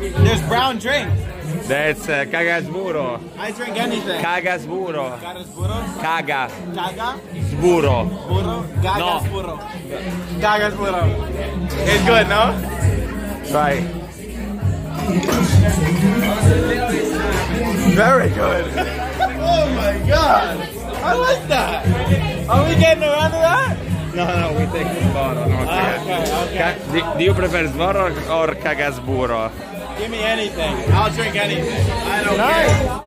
There's brown drink. That's uh, cagasburo. I drink anything. Cagasburo. Gagas burro. Caga. Gaga. Sburo. Burro. Gagas No. burro. Gagas burro. It's good, no? Vai. Very good. oh my god. I like that. Are we getting around to that? No, no, we take Sboro. No, Okay, okay. Ca- do, do you prefer Sboro or cagasburo? Give me anything. I'll drink anything. I don't care.